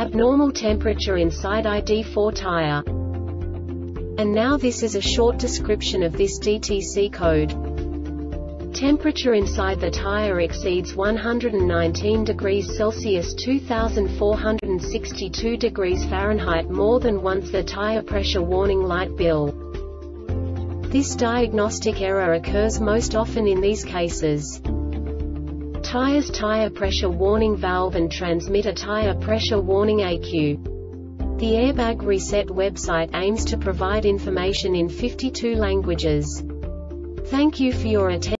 abnormal temperature inside ID4 tire. And now this is a short description of this DTC code. Temperature inside the tire exceeds 119 degrees Celsius 2462 degrees Fahrenheit more than once the tire pressure warning light bill. This diagnostic error occurs most often in these cases. Tires tire pressure warning valve and transmitter tire pressure warning ECU. The Airbag Reset website aims to provide information in 52 languages. Thank you for your attention.